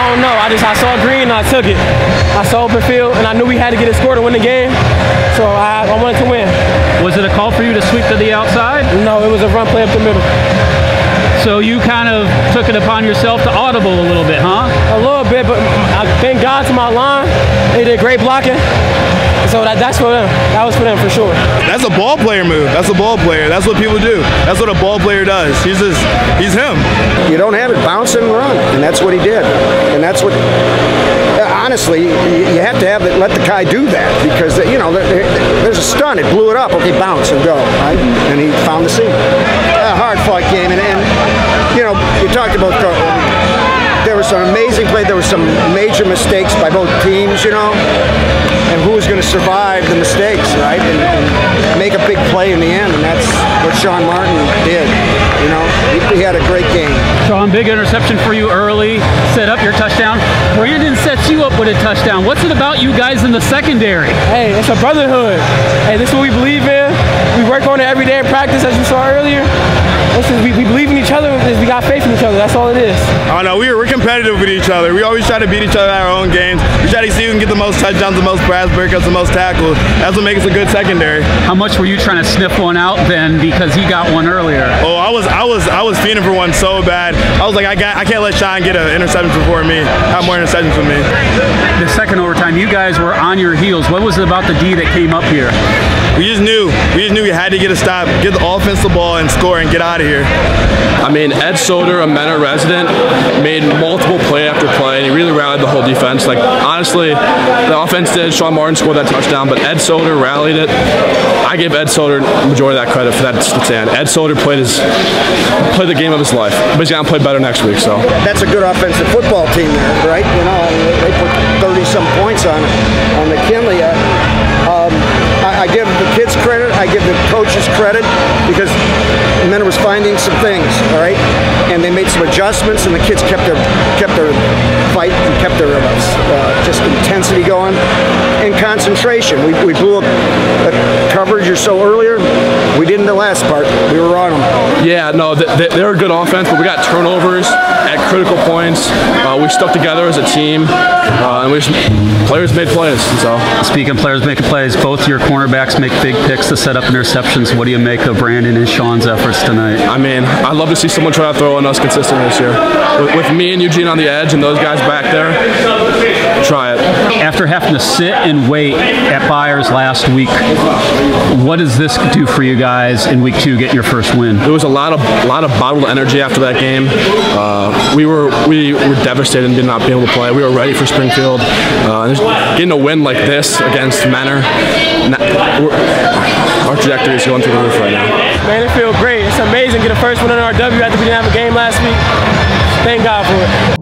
I don't know. I just I saw green and I took it. I saw open field and I knew we had to get a score to win the game. So I, I wanted to win. Was it a call for you to sweep to the outside? No, it was a run play up the middle. So you kind of took it upon yourself to audible a little bit, huh? A little bit, but I thank God to my line. They did great blocking. So that, that's for them. That was for them for sure. That's a ball player move. That's a ball player. That's what people do. That's what a ball player does. He's just, he's him. You don't have it bounce and run, and that's what he did. And that's what honestly, you have to have it, let the guy do that because you know there's a stun. It blew it up. Okay, bounce and go. Right? And he found the seam. A hard fought game, and, and you know you talked about there was some amazing play. There were some major mistakes by both teams. You know, and who was going to survive the mistakes, right? And, and, make a big play in the end, and that's what Sean Martin did. You know, he, he had a great game. Sean, big interception for you early, set up your touchdown. Brandon sets you up with a touchdown. What's it about you guys in the secondary? Hey, it's a brotherhood. Hey, this is what we believe in. We work on it every day in practice, as you saw earlier. Listen, we, we believe in each other. We got faith in each other. That's all it is. Oh no, we're, we're competitive with each other. We always try to beat each other at our own games. We try to see who can get the most touchdowns, the most pass breakups, the most tackles. That's what makes us a good secondary. How much were you trying to sniff one out then because he got one earlier? Oh, I was, I was, I was feeding for one so bad. I was like, I got, I can't let Sean get an interception before me. Have more interceptions than me. The second overtime, you guys were on your heels. What was it about the D that came up here? We just knew, we just knew we had to get a stop, get the offense the ball, and score and get out of here. I mean, Ed Soder, a Mentor resident, made multiple play after play, and he really rallied the whole defense. Like honestly, the offense did. Sean Martin scored that touchdown, but Ed Soder rallied it. I give Ed Soder majority of that credit for that stand. Ed Soder played his played the game of his life, but he's gonna play better next week. So that's a good offensive football team, there, right? You know, they put 30 some points on on coaches credit because Mentor was finding some things, all right, and they made some adjustments, and the kids kept their kept their fight and kept their uh, just intensity going and concentration. We, we blew up coverage or so earlier. We didn't the last part. We were on them. Yeah, no, they, they're a good offense, but we got turnovers at critical points. Uh, we stuck together as a team, uh, and we just, players made plays. So speaking of players making plays, both your cornerbacks make big picks to set up interceptions. What do you make of Brandon and Sean's efforts tonight? I mean, I'd love to see someone try to throw on us consistently this year. With, with me and Eugene on the edge and those guys back there, try it. After having to sit and wait at Byers last week, what does this do for you guys in week two? Get your first win. There was a lot of a lot of bottled energy after that game. Uh, we were we were devastated and did not be able to play. We were ready for Springfield. Uh, getting a win like this against Mentor, our trajectory is going through the roof right now. Man, it feels great. It's amazing. Get a first win in our W after we didn't have a game last week. Thank God